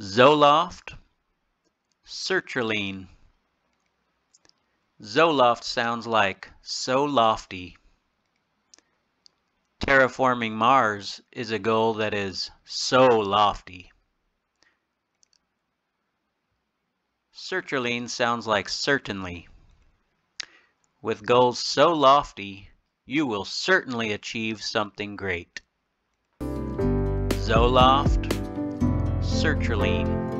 Zoloft, sertraline. Zoloft sounds like so lofty. Terraforming Mars is a goal that is so lofty. Sertraline sounds like certainly. With goals so lofty, you will certainly achieve something great. Zoloft, sertraline.